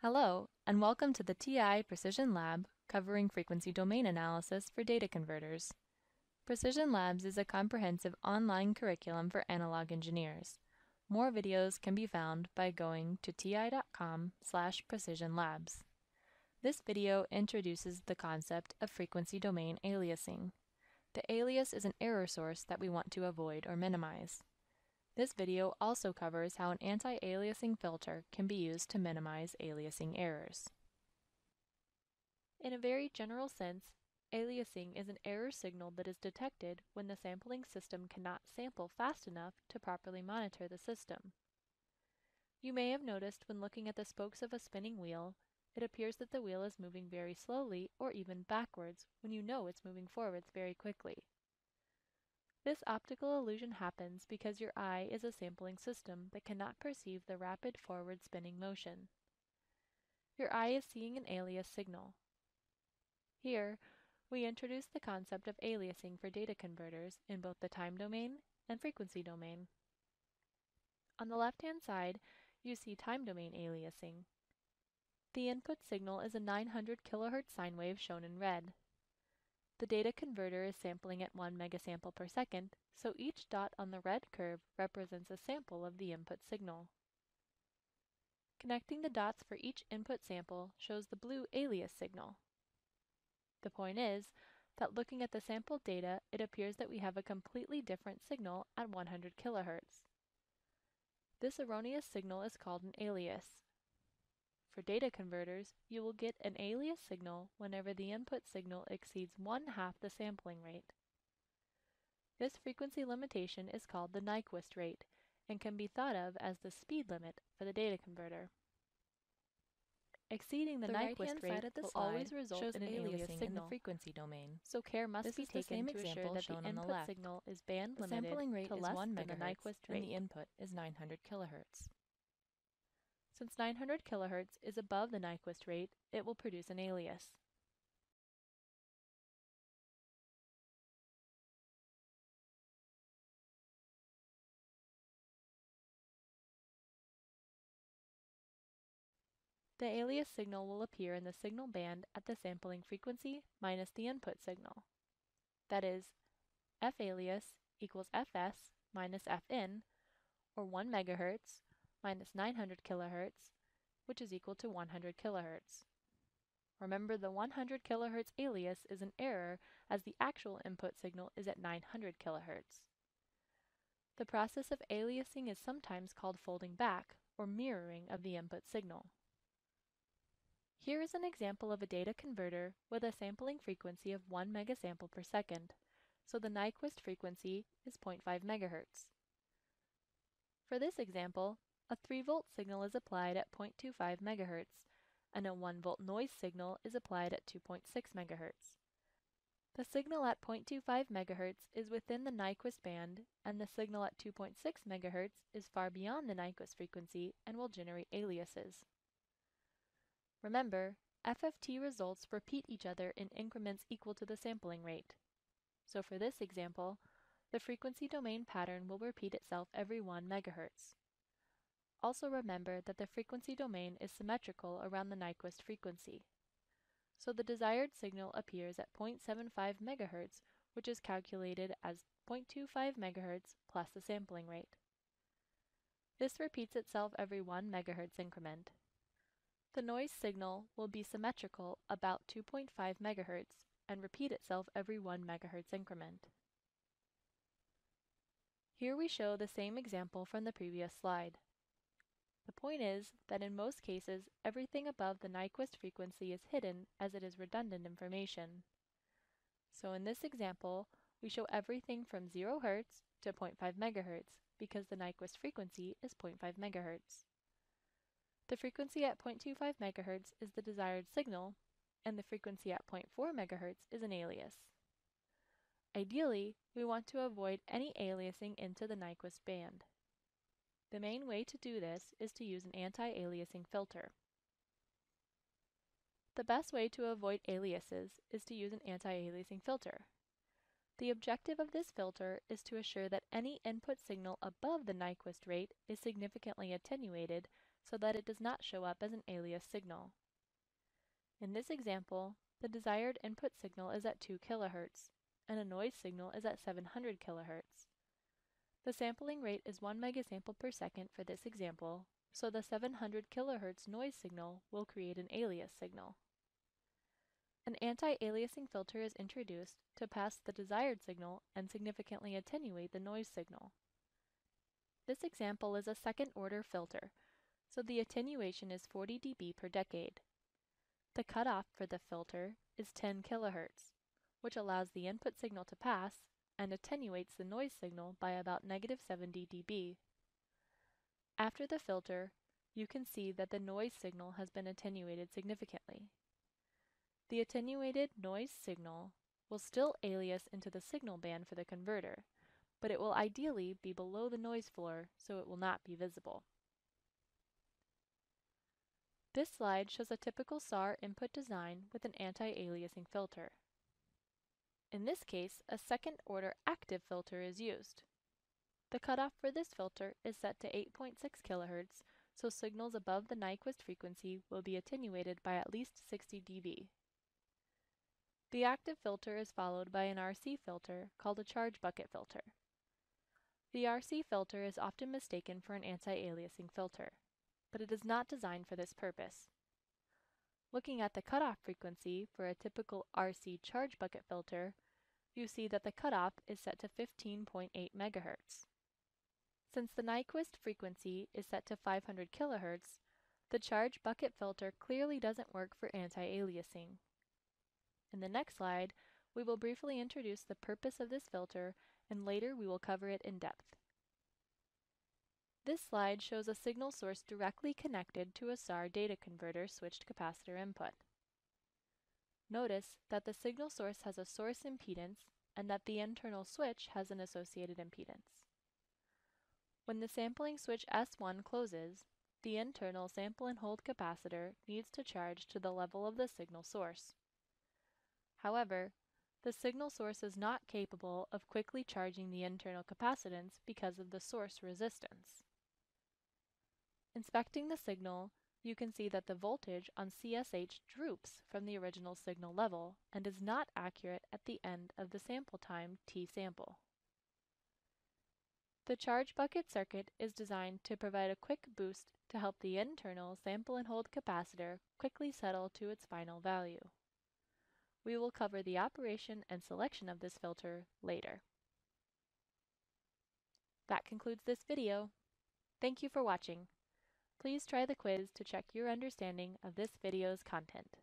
Hello, and welcome to the TI Precision Lab covering frequency domain analysis for data converters. Precision Labs is a comprehensive online curriculum for analog engineers. More videos can be found by going to ti.com slash precisionlabs. This video introduces the concept of frequency domain aliasing. The alias is an error source that we want to avoid or minimize. This video also covers how an anti-aliasing filter can be used to minimize aliasing errors. In a very general sense, aliasing is an error signal that is detected when the sampling system cannot sample fast enough to properly monitor the system. You may have noticed when looking at the spokes of a spinning wheel, it appears that the wheel is moving very slowly or even backwards when you know it's moving forwards very quickly. This optical illusion happens because your eye is a sampling system that cannot perceive the rapid forward spinning motion. Your eye is seeing an alias signal. Here, we introduce the concept of aliasing for data converters in both the time domain and frequency domain. On the left-hand side, you see time domain aliasing. The input signal is a 900 kHz sine wave shown in red. The data converter is sampling at 1 megasample per second, so each dot on the red curve represents a sample of the input signal. Connecting the dots for each input sample shows the blue alias signal. The point is that looking at the sampled data, it appears that we have a completely different signal at 100 kHz. This erroneous signal is called an alias. For data converters, you will get an alias signal whenever the input signal exceeds one half the sampling rate. This frequency limitation is called the Nyquist rate and can be thought of as the speed limit for the data converter. Exceeding the, The Nyquist right-hand rate side of the will always result in an aliasing aliasing in the frequency domain. So care must This be taken to example that the input signal is band limited The sampling rate to is 1 than the Nyquist and the input is 900 kilohertz. Since 900 kHz is above the Nyquist rate, it will produce an alias. The alias signal will appear in the signal band at the sampling frequency minus the input signal. That is, f alias equals fs minus fin, or 1 megahertz minus 900 kilohertz, which is equal to 100 kilohertz. Remember the 100 kilohertz alias is an error as the actual input signal is at 900 kilohertz. The process of aliasing is sometimes called folding back, or mirroring of the input signal. Here is an example of a data converter with a sampling frequency of 1 megasample per second, so the Nyquist frequency is 0.5 megahertz. For this example, a 3 volt signal is applied at 0.25 MHz, and a 1 volt noise signal is applied at 2.6 MHz. The signal at 0.25 MHz is within the Nyquist band, and the signal at 2.6 MHz is far beyond the Nyquist frequency and will generate aliases. Remember, FFT results repeat each other in increments equal to the sampling rate. So for this example, the frequency domain pattern will repeat itself every 1 megahertz. Also remember that the frequency domain is symmetrical around the Nyquist frequency. So the desired signal appears at 0.75 megahertz, which is calculated as 0.25 megahertz plus the sampling rate. This repeats itself every 1 megahertz increment. The noise signal will be symmetrical about 2.5 megahertz and repeat itself every 1 megahertz increment. Here we show the same example from the previous slide. The point is that in most cases, everything above the Nyquist frequency is hidden as it is redundant information. So in this example, we show everything from 0 Hz to 0.5 MHz because the Nyquist frequency is 0.5 MHz. The frequency at 0.25 MHz is the desired signal, and the frequency at 0.4 MHz is an alias. Ideally, we want to avoid any aliasing into the Nyquist band. The main way to do this is to use an anti-aliasing filter. The best way to avoid aliases is to use an anti-aliasing filter. The objective of this filter is to assure that any input signal above the Nyquist rate is significantly attenuated so that it does not show up as an alias signal. In this example, the desired input signal is at 2 kHz, and a noise signal is at 700 kHz. The sampling rate is 1 megasample per second for this example, so the 700 kHz noise signal will create an alias signal. An anti-aliasing filter is introduced to pass the desired signal and significantly attenuate the noise signal. This example is a second-order filter, so the attenuation is 40 dB per decade. The cutoff for the filter is 10 kHz, which allows the input signal to pass and attenuates the noise signal by about negative 70 dB. After the filter, you can see that the noise signal has been attenuated significantly. The attenuated noise signal will still alias into the signal band for the converter, but it will ideally be below the noise floor so it will not be visible. This slide shows a typical SAR input design with an anti-aliasing filter. In this case, a second-order active filter is used. The cutoff for this filter is set to 8.6 kHz, so signals above the Nyquist frequency will be attenuated by at least 60 dB. The active filter is followed by an RC filter called a charge bucket filter. The RC filter is often mistaken for an anti-aliasing filter, but it is not designed for this purpose. Looking at the cutoff frequency for a typical RC charge bucket filter, you see that the cutoff is set to 15.8 MHz. Since the Nyquist frequency is set to 500 kHz, the charge bucket filter clearly doesn't work for anti-aliasing. In the next slide, we will briefly introduce the purpose of this filter and later we will cover it in depth. This slide shows a signal source directly connected to a SAR data converter switched capacitor input. Notice that the signal source has a source impedance and that the internal switch has an associated impedance. When the sampling switch S1 closes, the internal sample and hold capacitor needs to charge to the level of the signal source. However, the signal source is not capable of quickly charging the internal capacitance because of the source resistance. Inspecting the signal, you can see that the voltage on CSH droops from the original signal level and is not accurate at the end of the sample time T sample. The charge bucket circuit is designed to provide a quick boost to help the internal sample and hold capacitor quickly settle to its final value. We will cover the operation and selection of this filter later. That concludes this video. Thank you for watching. Please try the quiz to check your understanding of this video's content.